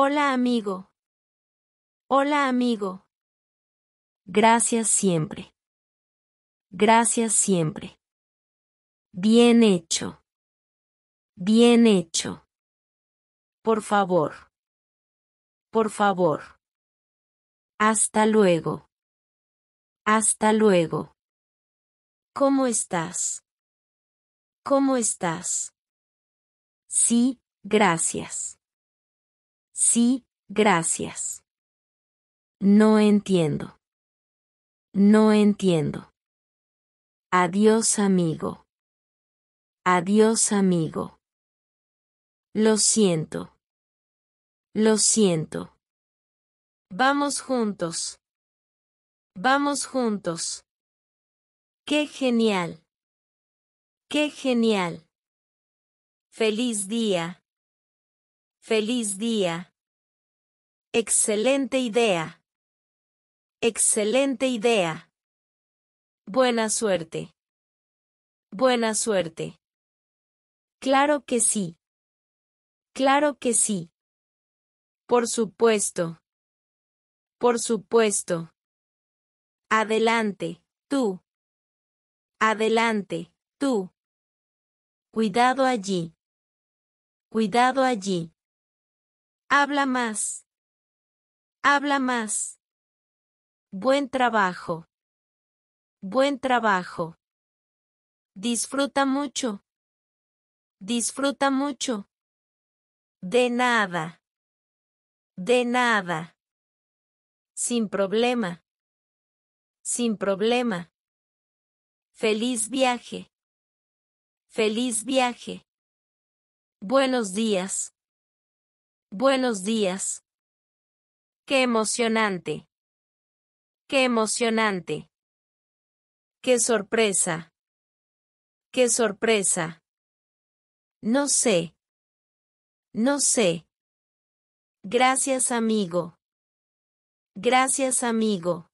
Hola amigo. Hola amigo. Gracias siempre. Gracias siempre. Bien hecho. Bien hecho. Por favor. Por favor. Hasta luego. Hasta luego. ¿Cómo estás? ¿Cómo estás? Sí, gracias. Sí, gracias. No entiendo. No entiendo. Adiós amigo. Adiós amigo. Lo siento. Lo siento. Vamos juntos. Vamos juntos. Qué genial. Qué genial. Feliz día. Feliz día. Excelente idea. Excelente idea. Buena suerte. Buena suerte. Claro que sí. Claro que sí. Por supuesto. Por supuesto. Adelante, tú. Adelante, tú. Cuidado allí. Cuidado allí. Habla más. Habla más. Buen trabajo. Buen trabajo. Disfruta mucho. Disfruta mucho. De nada. De nada. Sin problema. Sin problema. Feliz viaje. Feliz viaje. Buenos días. Buenos días. Qué emocionante. Qué emocionante. Qué sorpresa. Qué sorpresa. No sé. No sé. Gracias amigo. Gracias amigo.